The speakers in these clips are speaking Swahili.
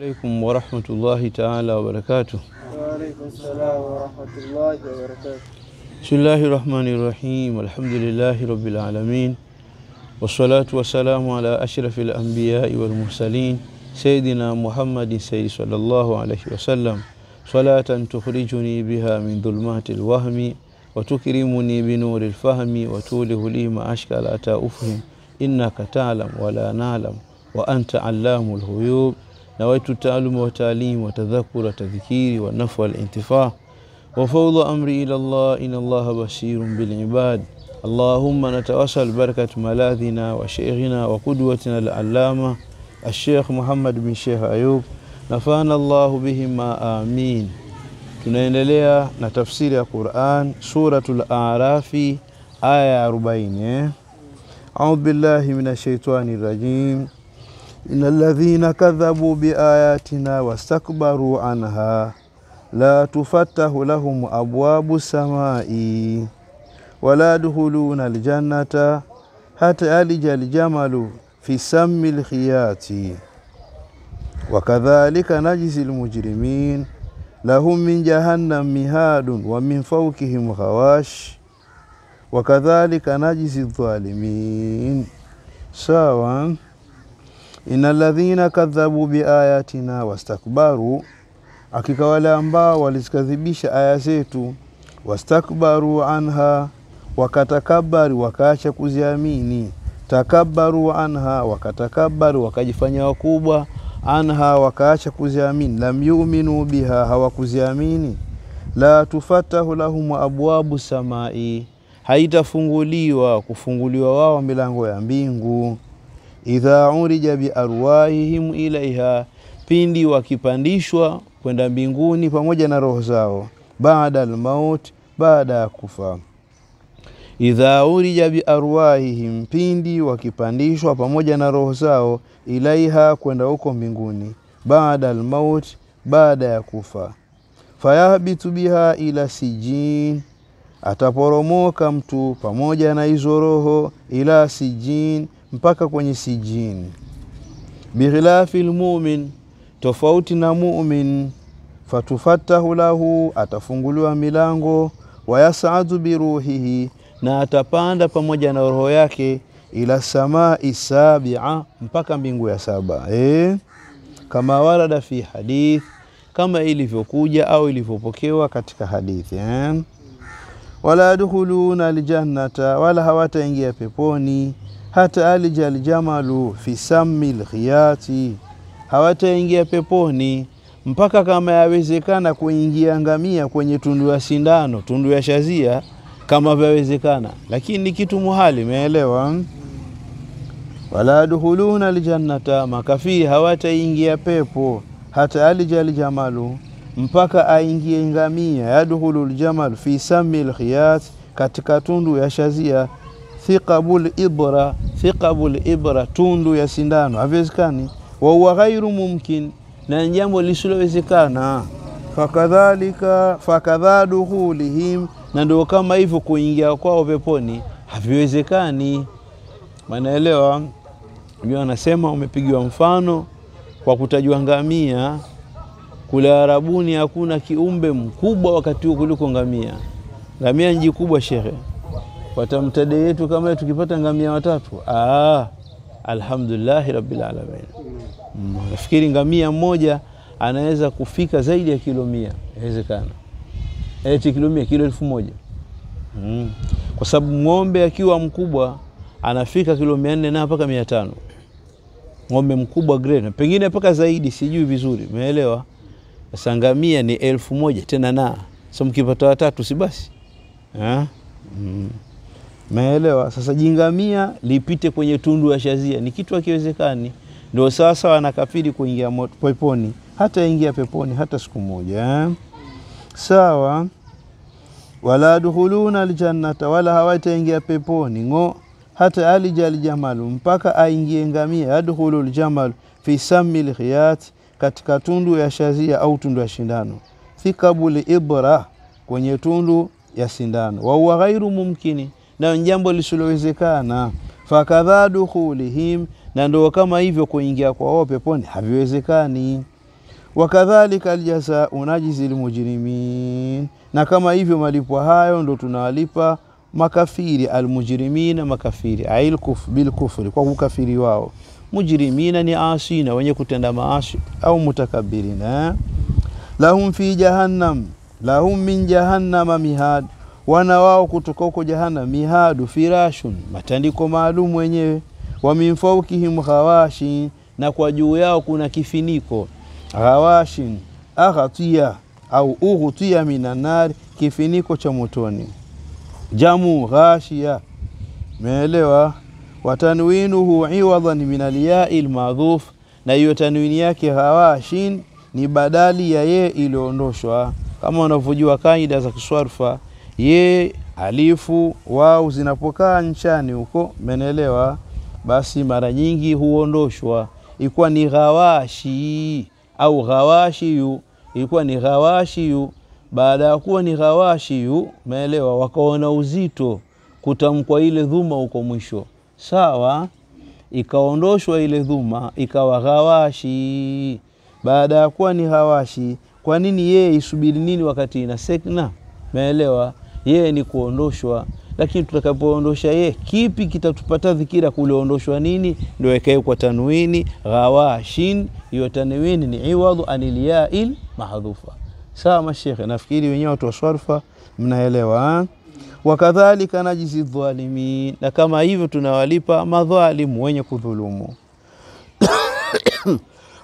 عليكم ورحمة الله تعالى وبركاته. وعليكم السلام ورحمة الله وبركاته. بسم الله الرحمن الرحيم الحمد لله رب العالمين والصلاة والسلام على أشرف الأنبياء والمرسلين سيدنا محمد سيد صلى الله عليه وسلم. صلاة تخرجني بها من ظلمات الوهم وتكرمني بنور الفهم وتوله لي ما أشكال أتى أفهم إنك تعلم ولا نعلم وأنت علام الغيوب. نويت التعلم والتعليم وتذكر التذكير والنفع والانتفاع وفوض أمري إلى الله إن الله بشير بالعباد اللهم نتوسل بركة ملاذنا وشيخنا وقدوتنا العلامة الشيخ محمد بن شيخ أيوب نفعنا الله بهما آمين tunaendelea na tafsiri ya Qur'an suratul A'rafi aya ya 40 eh? A'udhu billahi minash shaitani rajim. Innal ladhina kadhabu biayatina wastakbaru anha la tufattahu lahum abwabu samai wala yadkhuluna aljannata hata yalija aljamalu fi sammi alkhiyati wakadhalika najzi almujrimin lahum min jahannam mihadun wa min fawqihim ghawash wakadhalika najzi adh-dhalimin sawa Innal ladhina kadhabu biayatina wastakbaru, hakika wale ambao walizikadhibisha aya zetu, wastakbaru anha, wakatakabari wakaacha kuziamini, Takabaru anha, wakatakabari wakajifanya wakubwa, anha, wakaacha kuziamini, lam yuminu biha, hawakuziamini, la tufatahu lahum abwabu samai, haitafunguliwa kufunguliwa wao milango ya mbingu idha urija biarwahihim ilaiha, pindi wakipandishwa kwenda mbinguni pamoja na roho zao, baada almaut, baada ya kufa. Idha urija biarwahihim, pindi wakipandishwa pamoja na roho zao, ilaiha, kwenda huko mbinguni, baada almaut, baada ya kufa. Fayahbitu biha ila sijin, ataporomoka mtu pamoja na hizo roho, ila sijin mpaka kwenye sijini. Bikhilafi lmumin, tofauti na mumin, Fatufatahu lahu, atafunguliwa milango, wayasadu biruhihi, na atapanda pamoja na roho yake, ila samai sabia, mpaka mbingu ya saba eh? Kama warada fi hadith, kama ilivyokuja au ilivyopokewa katika hadithi eh? Wala yadkhuluna aljannata, wala hawataingia peponi hata alija aljamalu fi sammi lkhiyati, hawataingia peponi mpaka kama yawezekana kuingia ngamia kwenye tundu ya sindano, tundu ya shazia, kama vyawezekana, lakini ni kitu muhali, meelewa? Wala yadkhuluna aljannata, makafii, hawataingia pepo. Hata alija aljamalu, mpaka aingie ngamia, yadkhulu aljamalu fi sammi lkhiyat, katika tundu ya shazia thiqabul ibra thiqabul ibra, tundu ya sindano, haviwezekani. Wa huwa ghairu mumkin, na jambo lisilowezekana. Fakadhalika fakadha dukhulihim, na ndio kama hivyo kuingia kwao peponi haviwezekani. Manaelewa ndio anasema umepigiwa mfano kwa kutajwa ngamia. Kule Arabuni hakuna kiumbe mkubwa wakati huo kuliko ngamia. Ngamia nji kubwa shekhe watamtade yetu kama tukipata ngamia watatu, ah, alhamdulillahi rabbil alamin. Mm, nafikiri ngamia mmoja anaweza kufika zaidi ya kilo mia, inawezekana eti kilo mia, kilo elfu moja mm. Kwa sababu ng'ombe akiwa mkubwa anafika kilo mia nne na mpaka mia tano ng'ombe mkubwa grade, pengine mpaka zaidi, sijui vizuri, umeelewa? Sasa ngamia ni elfu moja tena na so mkipata watatu si basi eh? mm. Meelewa? Sasa jingamia lipite kwenye tundu ya shazia ni kitu hakiwezekani. Ndio sasa wanakafiri kuingia peponi, hata ingia peponi hata siku moja eh? Sawa. Wala yadkhuluna aljannata, wala hawataingia peponi ng'o, hata alija aljamalu, mpaka aingie ngamia, yadkhulu aljamalu fi sammi lkhiyat, katika tundu ya shazia au tundu ya shindano, thikabul ibra, kwenye tundu ya sindano, wa huwa ghairu mumkini na jambo lisilowezekana. Fakadha dukhulihim, na ndio kama hivyo kuingia kwa wao peponi haviwezekani. wakadhalika aljazau najzi lmujrimin, na kama hivyo malipo hayo ndo tunawalipa makafiri almujrimina, makafiri ailkuf bilkufri, kwa kukafiri wao. Mujrimina ni asina, wenye kutenda maasi au mutakabirina. Lahum fi jahannam, lahum min jahannama mihad, wana wao kutoka huko jahannam, mihadu firashun, matandiko maalum wenyewe, wa min faukihim ghawashin, na kwa juu yao kuna kifiniko ghawashin aghatia au ughtia minanari nar, kifiniko cha motoni. Jamu ghashia, meelewa. Watanwinuhu iwadhan min alyai lmadhuf, na hiyo tanwini yake ghawashin ni badali ya ye iliyoondoshwa. Kama unavyojua kaida za kiswarfa, ye alifu wau zinapokaa nchani huko, menelewa, basi mara nyingi huondoshwa, ikuwa ni ghawashi au ghawashiyu, ilikuwa ni ghawashiyu. Baada ya kuwa ni ghawashiyu, meelewa, wakaona uzito kutamkwa ile dhuma huko mwisho, sawa, ikaondoshwa ile dhuma, ikawa ghawashi. Baada ya kuwa ni ghawashi, kwa nini yeye isubiri nini wakati ina sekna? Meelewa, yeye ni kuondoshwa lakini tutakapoondosha ye, kipi kitatupata dhikira kuliondoshwa nini? Ndio ikawekwa tanwini ghawashin. Hiyo tanwini ni iwadhu anilyail mahdhufa. Sawa mashekhe, nafikiri wenyewe watu wa swarfa mnaelewa. Wakadhalika najizi dhalimin, na kama hivyo tunawalipa madhalimu wenye kudhulumu.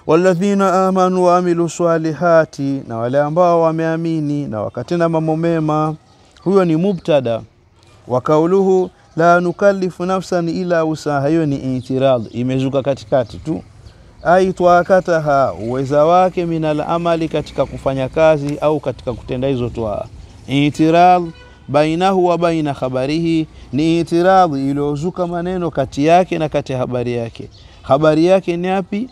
Walladhina amanu waamilu salihati, na wale ambao wameamini na wakatenda mambo mema. Huyo ni mubtada wa kauluhu la nukallifu nafsan ila usaha, hiyo ni itirad imezuka katikati tu. Ai twakataha, uweza wake minal amali, katika kufanya kazi au katika kutenda hizo twaa. itirad bainahu wa baina khabarihi, ni itiradh iliyozuka maneno kati yake na kati ya habari yake. Habari yake ni yapi?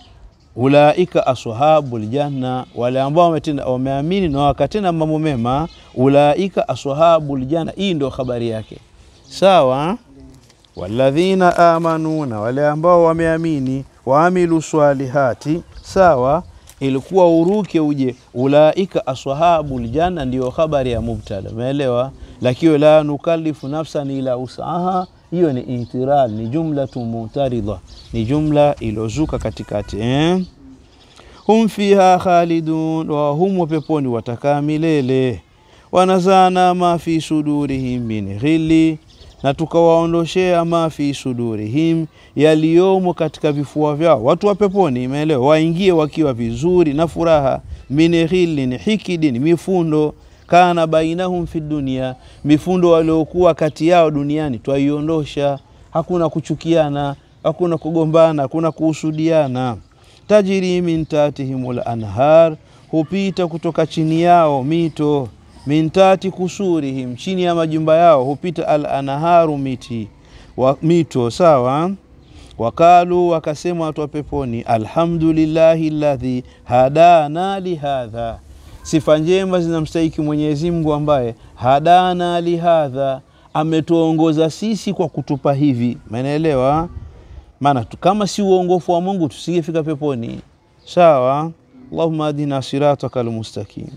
Ulaika ashabul janna, wale ambao wameamini na wakatenda mambo mema. Ulaika ashabul janna, hii ndio habari yake. Sawa. Walladhina amanu, na wale ambao wameamini, waamilu swalihati. Sawa, ilikuwa uruke uje ulaika ashabul janna, ndio habari ya mubtada, umeelewa? Lakini la nukalifu nafsan ila usaha, hiyo ni intiral, ni jumlatu mutaridha, ni jumla ilozuka katikati eh? hum fiha khalidun, wa hum peponi watakaa milele. Wanazana ma fi sudurihim min ghilli, na tukawaondoshea ma fi sudurihim, yaliyomo katika vifua vyao watu wa peponi, imeelewa, waingie wakiwa vizuri na furaha. Min ghillin hikidin, mifundo kana bainahum fi dunia, mifundo waliokuwa kati yao duniani twaiondosha. Hakuna kuchukiana, hakuna kugombana, hakuna kuhusudiana. Tajiri min tatihimul anhar, hupita kutoka chini yao mito. Min tati kusurihim, chini ya majumba yao hupita alanharu miti wa, mito. Sawa. Wakalu, wakasema watu wa peponi, alhamdulillahi ladhi hadana lihadha Sifa njema zinamstahiki Mwenyezi Mungu ambaye hadana lihadha, ametuongoza sisi kwa kutupa hivi. Umeelewa? maana kama si uongofu wa Mungu tusingefika peponi. Sawa, Allahumma adina sirataka almustaqim.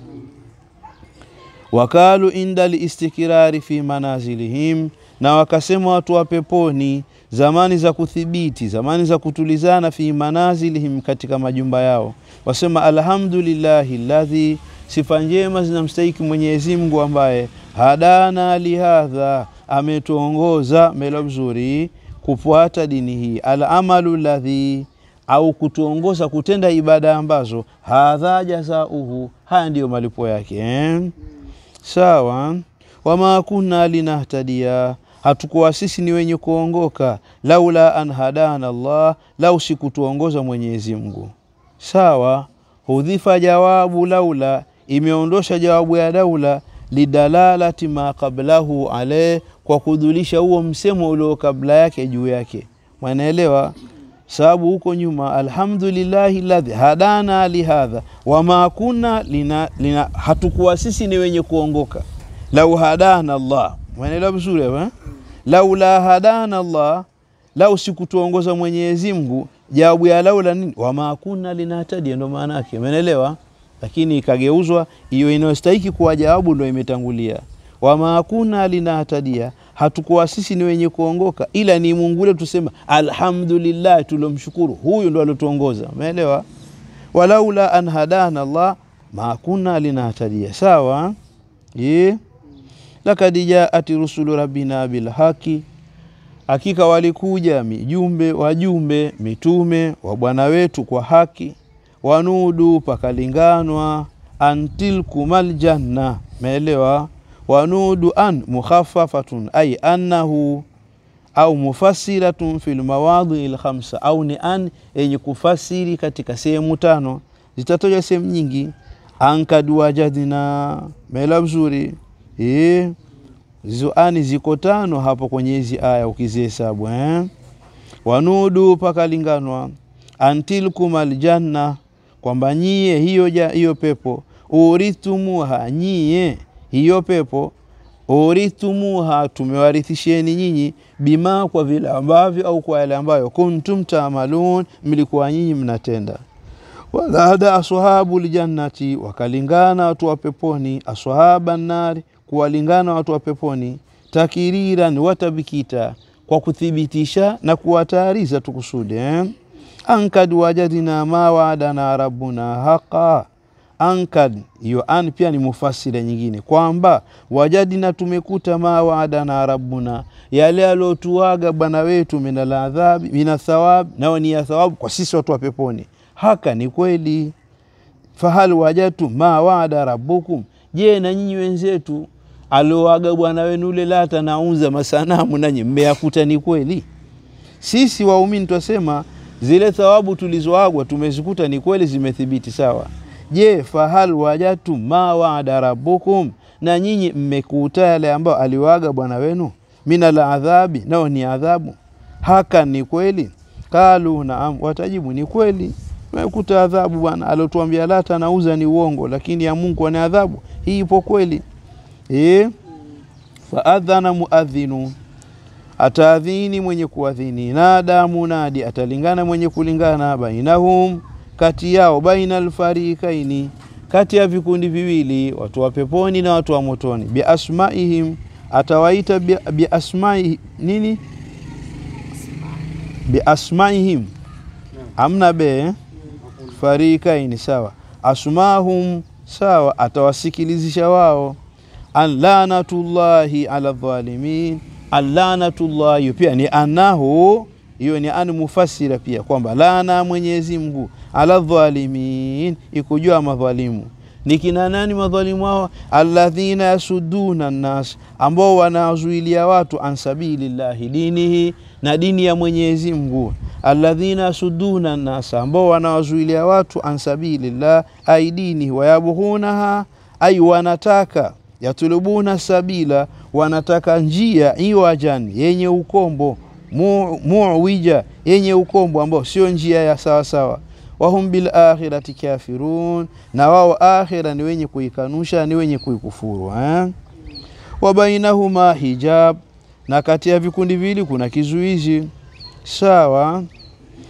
Wakalu inda liistikrari fi manazilihim, na wakasema watu wa peponi zamani za kuthibiti, zamani za kutulizana, fi manazilihim, katika majumba yao, wasema alhamdulillahi alladhi Sifa njema zinamstahiki Mwenyezi Mungu ambaye hadana lihadha, ametuongoza melo mzuri kufuata dini hii. Alamalu ladhi, au kutuongoza kutenda ibada ambazo hadha jazauhu, haya ndiyo malipo yake eh? Sawa. Wama kunna linahtadia, hatukuwa sisi ni wenye kuongoka, laula an hadana Allah, lau sikutuongoza Mwenyezi Mungu. Sawa. Hudhifa jawabu laula imeondosha jawabu ya daula lidalalati ma qablahu alayh, kwa kudhulisha huo msemo ulio kabla yake juu yake. Mwanaelewa sababu huko nyuma, alhamdulillahi ladhi hadana lihadha wama kunna lina, lina, hatukuwa sisi ni wenye kuongoka. Lau hadana Allah, mwanaelewa vizuri hapa. Laula hadana Allah, lau sikutuongoza Mwenyezi Mungu. Jawabu ya laula nini? Wama kunna linahtadia, ndo maana yake, umeelewa? Lakini ikageuzwa hiyo inayostahiki kuwa jawabu ndo imetangulia. Wama kuna linahtadia, hatukuwa sisi ni wenye kuongoka, ila ni Mungu ule tusema alhamdulillah, tulomshukuru huyu ndo alotuongoza Umeelewa? walaula an hadana Allah ma kuna linahtadia. Sawa ye lakad jaat rusulu rabbina bilhaqi, hakika walikuja mijumbe wajumbe mitume wa bwana wetu kwa haki. Wanudu pakalinganwa antilkumal janna, meelewa? Wanudu an mukhafafatun ay annahu au mufassiratun fil mawadhi lkhamsa, au ni an yenye kufasiri katika sehemu tano, zitatoja sehemu nyingi. Ankad wajadna, meelewa vizuri eh hizo ani ziko tano hapo kwenye hizi aya ukizihesabu eh? Wanudu pakalinganwa antilkum aljanna, kwamba nyie hiyo, ja, hiyo pepo urithumuha, nyie hiyo pepo urithumuha, tumewarithisheni nyinyi, bima, kwa vile ambavyo au kwa yale ambayo kuntum taamalun, mlikuwa nyinyi mnatenda. Walada ashabu ljannati, wakalingana watu wa peponi, ashaba nari kuwalingana watu wa peponi, takiriran watabikita, kwa kuthibitisha na kuwatayariza tukusude eh? Ankad wajadina ma waadana rabbuna haqa ankad hiyo an pia ni mufasira nyingine kwamba wajadina tumekuta ma waadana rabbuna yale aliotuaga bwana wetu minaladhabi mina thawabi nao ni ya thawabu kwa sisi watu wa peponi. Haka ni kweli. Fahal wajadtum ma waada rabbukum? Je na nyinyi wenzetu alioaga bwana wenu ule Lata naunza masanamu nanyi mmeyakuta ni kweli? Sisi waumini twasema zile thawabu tulizoagwa tumezikuta ni kweli, zimethibiti sawa. Je, fahal wajatu ma waada rabbukum, na nyinyi mmekuta yale ambayo aliwaga bwana wenu minal adhabi, nao ni adhabu. Haka ni kweli? Kalu naam, watajibu ni kweli, tumekuta adhabu bwana. Aliotuambia Lata na Uzza ni uongo, lakini ya Mungu ni adhabu, hii ipo kweli. E, faadhana muadhinu, ataadhini mwenye kuadhini. Nada munadi, atalingana mwenye kulingana. Bainahum, kati yao. Baina alfarikaini, kati ya vikundi viwili, watu wa peponi na watu wa motoni. Biasmaihim, atawaita biasmai nini? Biasmaihim, amna be farikaini, sawa. Asmahum, sawa, atawasikilizisha wao Allanatullahi ala dhalimin, allanatullahi pia ni anahu, hiyo ni an mufassira pia kwamba lana Mwenyezi Mungu ala dhalimin, ikujua madhalimu ni kina nani? Madhalimu hao alladhina yasuduna nnas, ambao wanazuilia watu an sabilillahi, dinihi, na dini ya Mwenyezi Mungu. Alladhina yasuduna nnas, ambao wanawazuilia watu an sabilillah, ai dini, wayabghunaha, ai wanataka yatulubuna sabila, wanataka njia iwajan, yenye ukombo, muwija, mu yenye ukombo, ambao sio njia ya sawasawa. Wahum bil akhirati kafirun, na wao akhira ni wenye kuikanusha, ni wenye kuikufuru eh? wa bainahuma hijab, na kati ya vikundi vili kuna kizuizi sawa.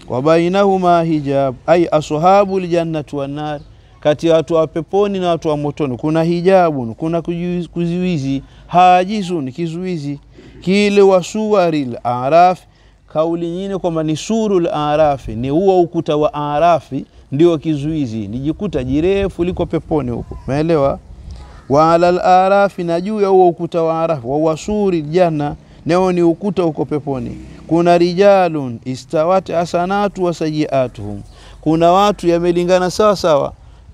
Wa bainahuma hijab, ai ashabu wan wannar kati ya watu wa peponi na watu wa motoni kuna hijabu, kuna kuzuizi. ni kizuizi kile. Wasuwaril araf, kauli nyingine kwamba ni surul arafi, ni huo ukuta wa arafi ndio kizuizi, ni jikuta jirefu liko peponi huko, umeelewa? Wa alal arafi, na juu ya huo ukuta wa arafi. Wa wasuri janna, nao ni ukuta huko peponi. Kuna rijalun istawat hasanatu wa sayiatuhum, kuna watu yamelingana sawa sawa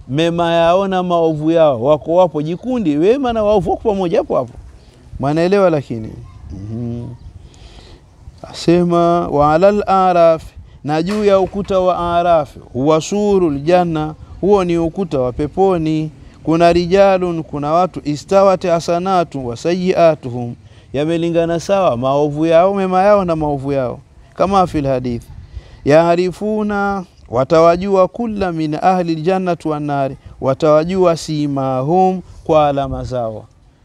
mema yao na maovu yao, wako wapo jikundi, wema na waovu wako pamoja hapo hapo, mwanaelewa. Lakini mm -hmm. asema wa alal araf, na juu ya ukuta wa arafi, huwa suru janna, huo ni ukuta wa peponi. Kuna rijalun, kuna watu istawat hasanatu wa sayiatuhum, yamelingana sawa maovu yao mema yao na maovu yao, kama fil hadith yaarifuna watawajua kula min ahli ljannati wannari, watawajua simahum, kwa alama zao.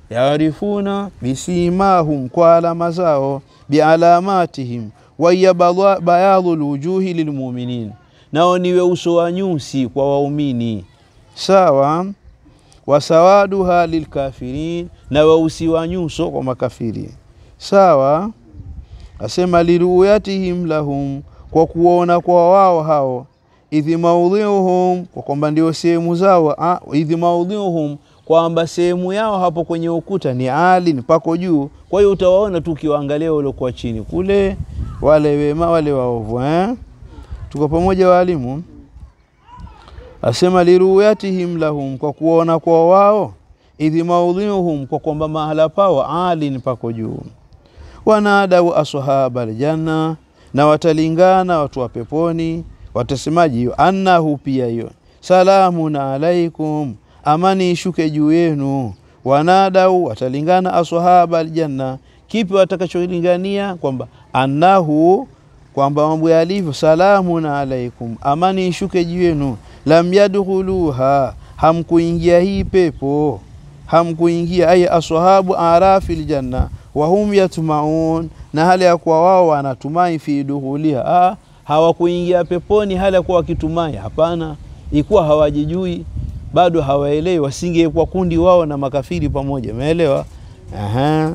Yaarifuna bisimahum, kwa alama zao. Bialamatihim, waiya bayadhu lwujuhi lilmuminin, nao niwe uso wa nyusi kwa waumini. sawa wasawaduha lilkafirin na weusi wa nyuso kwa makafiri sawa asema liruyatihim lahum kwa kuona kwa wao hao idhi maudhiuhum kwa kwamba ndio sehemu zao idhi maudhiuhum kwamba sehemu yao hapo kwenye ukuta ni ali ni pako juu. Kwa hiyo utawaona tu ukiwaangalia waliokuwa chini kule wale wema wale waovu eh? tuko pamoja waalimu? Asema liruyatihim lahum kwa kuona kwa wao. Idhi maudhiuhum kwa kwamba mahala pao ali ni pako juu. Wanadau ashaba aljanna na watalingana watu wa peponi watasemaji hiyo annahu pia hiyo salamun alaikum amani ishuke juu yenu wanadau watalingana ashaba aljanna. Kipi watakacholingania kwamba annahu kwamba mambo yalivyo salamun alaikum amani ishuke juu yenu lam yadkhuluha hamkuingia hii pepo hamkuingia ay ashabu arafi ljanna wahum yatmaun na hali ya kuwa wao wanatumai fi duhuliha hawakuingia peponi hali kuwa wakitumai. Hapana ikuwa hawajijui bado hawaelewi wasingekuwa kundi wao na makafiri pamoja. Umeelewa? Aha.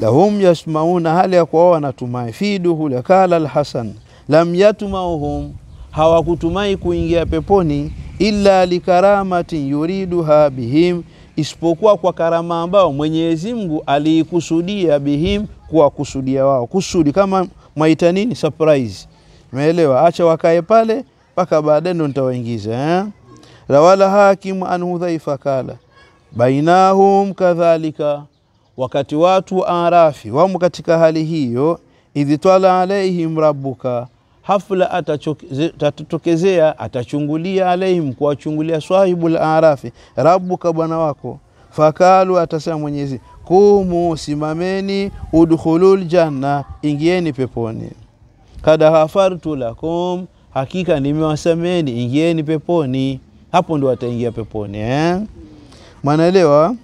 Lahum yasmauna hali ya kuwa wanatumai fi duhuli kala alhasan. Lam yatmauhum hawakutumai kuingia peponi illa likaramatin yuriduha bihim isipokuwa kwa karama ambao Mwenyezi Mungu aliikusudia bihim kuwakusudia wao. Kusudi kama mwaita nini? Surprise. Umeelewa? Acha wakae pale mpaka baadaye ndo nitawaingiza eh? rawala hakimu an hudhaifa kala bainahum kadhalika wakati watu arafi wamo katika hali hiyo idhi twala alaihim rabbuka hafla atatokezea atachungulia alaihim kuwachungulia swahibul arafi rabbuka bwana wako. Fakalu atasema mwenyezi kumu simameni udkhulul janna ingieni peponi. Kada ghafartu lakum hakika nimewasameni ingieni peponi. Hapo ndo wataingia peponi eh? mwanaelewa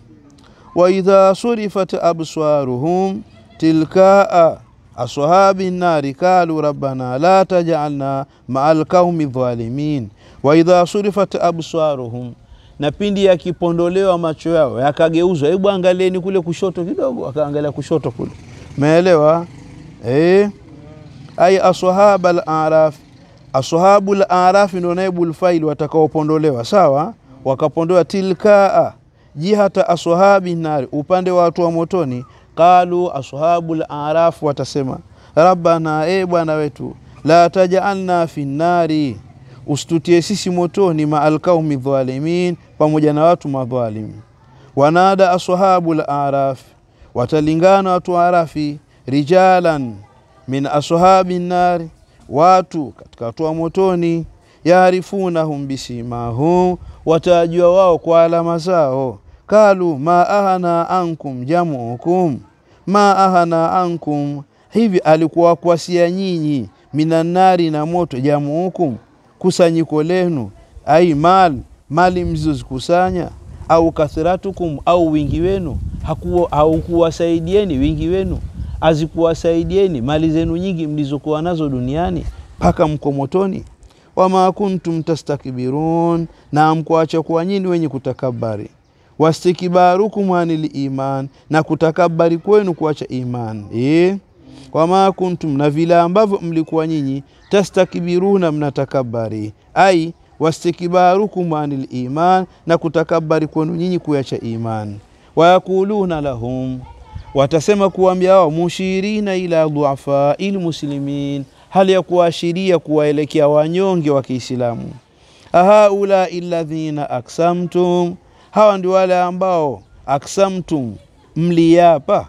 waidha surifat abswaruhum tilkaa ashabi nnari kalu rabbana la tajalna maa alqaumi dhalimin. Waidha surifat abswaruhum na pindi yakipondolewa macho yao yakageuzwa. Hebu angalieni kule kushoto kidogo. Akaangalia kushoto kule. Umeelewa? Eh? ay ashab al-araf ashabu al-araf ndio naibul fa'il watakaopondolewa. Sawa? Wakapondoa tilkaa jihata ashabi nari upande wa watu wa motoni. Qalu ashabu al-araf watasema rabbana e bwana wetu la tajalna fi nari usitutie sisi motoni ma alqaumi dhalimin pamoja na watu madhalimu. wanada ashabu al-araf watalingana watu wa arafi rijalan min ashabi nari watu katika watu wa motoni yaarifunahum bisimahum watajua wao kwa alama zao kalu ma ahana ankum jamukum ma ahana ankum hivi alikuwa kuasia nyinyi minannari na moto jamukum kusanyiko lenu ai mal mali mlizozikusanya au kathiratukum au wingi wenu haukuwasaidieni wingi wenu azikuwasaidieni mali zenu nyingi mlizokuwa nazo duniani mpaka mko motoni wama kuntum tastakbirun na mkuacha kuwa nyini wenye kutakabari wastikbarukum anil iman na kutakabari kwenu kuacha iman e? Wama kuntum na vile ambavyo mlikuwa nyinyi tastakbiruna mnatakabari ai wastikbarukum anil iman na kutakabari kwenu nyinyi kuyacha iman. Wayakuluna lahum watasema kuwambia wao mushirina ila dhuafai lmuslimin hali ya kuashiria kuwaelekea wanyonge wa Kiislamu. Ahaulai ladhina aksamtum hawa ndio wale ambao aksamtum mliapa.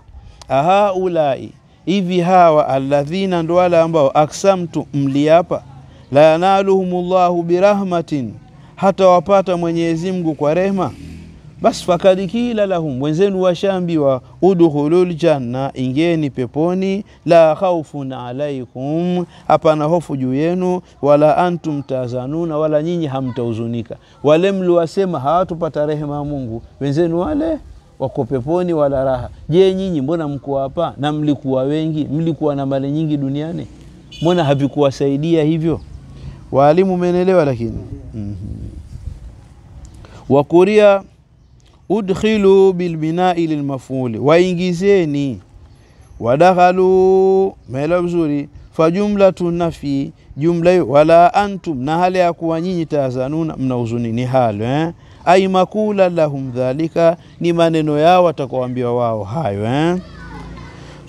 Ahaulai hivi hawa alladhina ndo wale ambao aksamtu mliapa? La yanaluhumullahu birahmatin hata wapata Mwenyezi Mungu kwa rehma? Basi fakad kila lahum wenzenu washambiwa udkhulul janna ingeni peponi la khaufun alaikum hapana hofu juu yenu wala antum tazanuna wala nyinyi hamtahuzunika wale mliwasema hawatupata rehema ya Mungu wenzenu wale wako peponi wala raha. Je nyinyi mbona mko hapa na mlikuwa wengi? Mlikuwa na mali nyingi duniani? Mbona havikuwasaidia hivyo? Waalimu menelewa lakini. Mm -hmm. wakuria udkhilu bilbinai lilmafuli waingizeni. Wadakhalu. Maelewa vizuri? Fajumlatu nafi. Jumla hiyo wala antum na hali ya kuwa nyinyi tazanuna mnahuzuni, ni hali eh? Ai makula lahum dhalika ni maneno yao watakuambiwa wao hayo eh?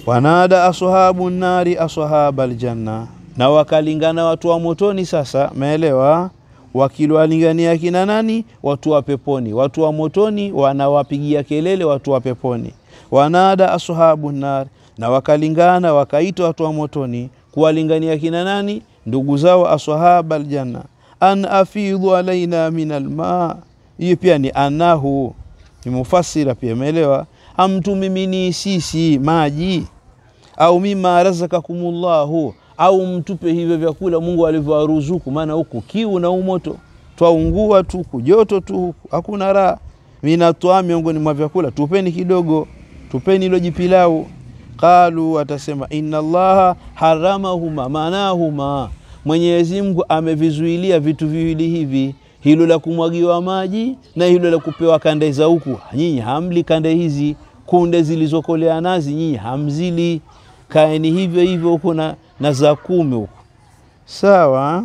wanada ashabu nari ashaba aljanna na wakalingana watu wa motoni sasa maelewa wakiliwalingania kina nani? Watu wa peponi. Watu wa motoni wanawapigia kelele watu wa peponi. Wanada ashabu nar na wakalingana wakaita watu wa motoni kuwalingania kina nani? Ndugu zao ashaba aljanna. An afidhu alaina min alma hiyo pia ni anahu ni mufasira pia umeelewa? Amtumimini sisi maji? Au mima razakakumullahu? Au mtupe hivyo vyakula Mungu alivyowaruzuku, maana huku kiu na umoto. Twaungua tu kujoto tu huku hakuna raha. Minatwaa, miongoni mwa vyakula tupeni kidogo, tupeni ilo jipilau. Qalu, atasema inna Allaha haramahuma, manahuma. Mwenyezi Mungu amevizuilia vitu viwili hivi, hilo la kumwagiwa maji na hilo la kupewa kande za huku. Nyinyi hamli kande hizi, kunde zilizokolea nazi nyinyi hamzili, kaeni hivyo hivyo huko na, na za kumi huko sawa.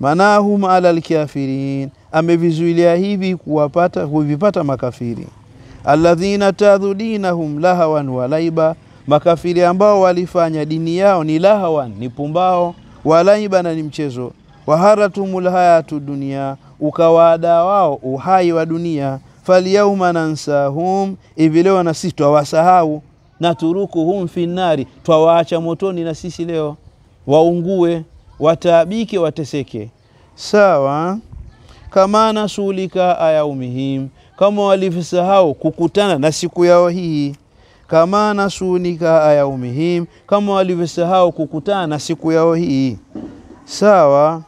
Manahum ala alkafirin, amevizuilia hivi kuwapata kuvipata makafiri. Alladhina tadhu dinahum lahawan walaiba, makafiri ambao walifanya dini yao ni lahawan, ni pumbao, walaiba na ni mchezo. Waharatumul hayatu dunia, ukawaada wao uhai wa dunia. Falyauma nansahum, hivi leo na sisi twawasahau. Naturukuhum finnari, twawaacha motoni na sisi leo waungue wataabike wateseke. Sawa, kama nasulika ayaumihim, kama walivyosahau kukutana na siku yao hii. Kama nasunika ayaumihim, kama walivyosahau kukutana na siku yao hii. Sawa,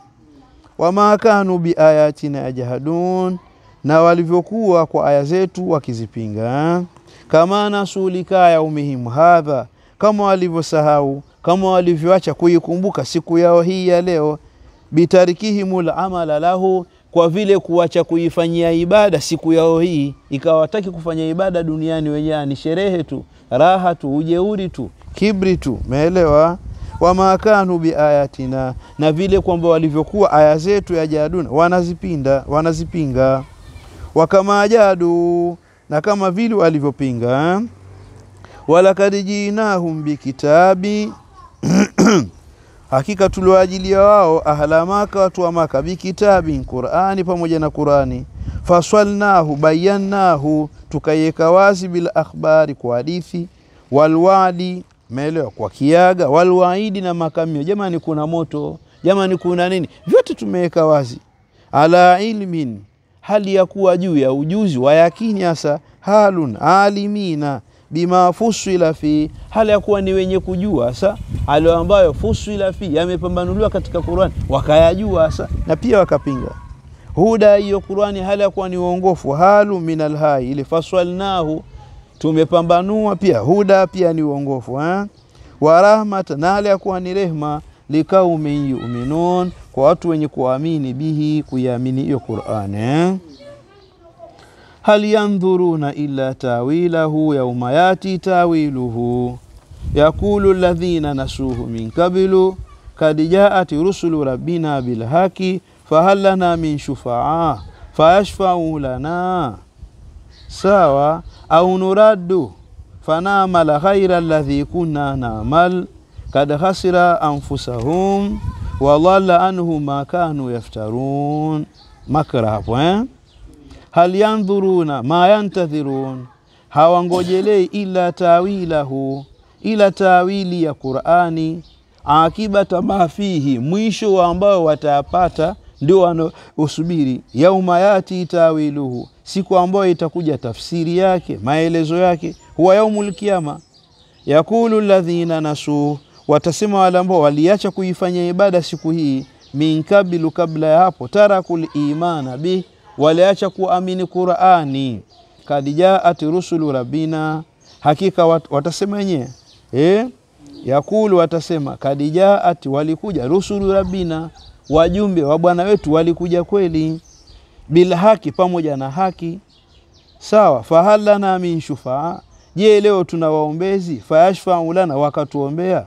wama kanu biayatina yajhadun, na walivyokuwa kwa aya zetu wakizipinga. Kama nasulika yaumihim hadha, kama walivyosahau kama walivyoacha kuikumbuka siku yao hii ya leo, bitarikihimul amala lahu, kwa vile kuacha kuifanyia ibada siku yao hii, ikawa wataki kufanya ibada duniani, wenyewe ni sherehe tu, raha tu, ujeuri tu, kibri tu, meelewa? Wama kanu biayatina, na vile kwamba walivyokuwa aya zetu ya jaduna, wanazipinda wanazipinga. Wakama jadu, na kama vile walivyopinga walakad jinahum bikitabi hakika tuliwaajilia wao ahla Maka, watu wa Maka, bikitabi Qurani, pamoja na Qurani. Faswalnahu, bayannahu, tukaiweka wazi, bil akhbari, kwa hadithi, walwadi, meelewa, kwa kiaga, walwaidi, na makamio. Jamani, kuna moto, jamani, kuna nini, vyote tumeweka wazi. Ala ilmin, hali ya kuwa juu ya ujuzi wa yakini, hasa halun alimina bima fusila fi, hali ya kuwa ni wenye kujua hasa alio ambayo fusila fi yamepambanuliwa katika Qur'an, wakayajua hasa na pia wakapinga huda hiyo Qur'ani, hali ya kuwa ni uongofu. Halu min alhai ile faswalnahu, tumepambanua pia huda pia ni uongofu eh? wa rahmat na ya kuwa ni rehma likaumin yuminun, kwa watu wenye kuamini bihi, kuiamini hiyo Qur'ani eh? hal yandhuruna illa tawilahu yauma yati tawiluhu yaqulu alladhina nasuhu min qablu kad jaat rusulu rabbina bilhaqi fahal lana min shufaa fayashfau lana sawa au nuraddu fanamala ghaira alladhi kunna namal kad khasira anfusahum wadalla anhum ma kanu yaftarun makra hapo eh? hal yandhuruna ma yantadhirun, hawangojelei ila tawilahu, ila tawili ya Qur'ani, akibata ma mwisho wa ambao watapata ndio wanaosubiri. Yauma yati tawiluhu, siku ambayo itakuja tafsiri yake, maelezo yake, huwa yaumul kiyama. Yakulu ladhina nasu, watasema wale ambao waliacha kuifanya ibada siku hii, min kabilu, kabla ya hapo, tarakul imana bi waliacha kuamini Qur'ani. kad jaat rusulu rabbina, hakika wat, watasema wenyewe eh, yakulu watasema kad jaat, walikuja rusulu rabbina, wajumbe wa bwana wetu walikuja kweli. Bilhaki, pamoja na haki. Sawa, fahal lana min shufaa, je, leo tuna waombezi? Fayashfau lana, wakatuombea.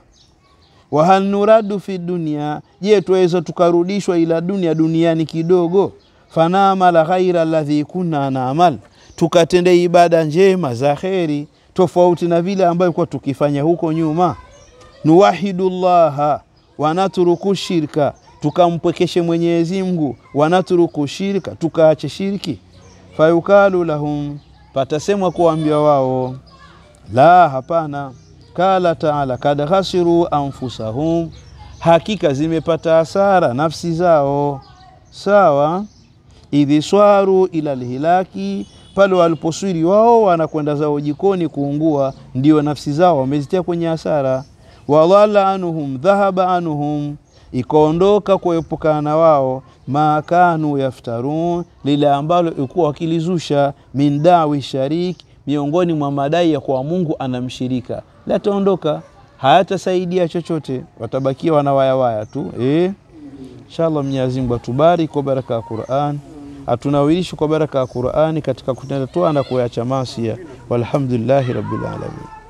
Wahal nuradu fi dunia, je, tuweza tukarudishwa ila dunia, duniani kidogo. Fanamala ghaira ladhi kunna naamal, tukatende ibada njema za kheri tofauti na vile ambayo kwa tukifanya huko nyuma. Nuwahidu llaha wanaturuku shirka, tukampwekeshe Mwenyezi Mungu. Wanaturuku shirika, tukaache shiriki. Fayukalu lahum, patasemwa kuambia wao, la, hapana. Kala taala, kad ghasiru anfusahum, hakika zimepata hasara nafsi zao. Sawa, idhi swaru ila lhilaki pale waliposwiri wao wanakwenda zao jikoni kuungua, ndio nafsi zao wamezitia kwenye hasara. Wadhala anuhum dhahaba anuhum, ikaondoka kuepukana na wao makanu yaftarun, lile ambalo ikuwa wakilizusha min dawi shariki, miongoni mwa madai ya kuwa Mungu anamshirika, lataondoka hayatasaidia chochote, watabakia wanawayawaya tu eh. Inshallah, Mwenyezi Mungu atubariki kwa baraka ya Qur'an atunawirishi kwa baraka ya Qur'ani katika kutenda toa na kuacha masia. Walhamdulillahi rabbil alamin.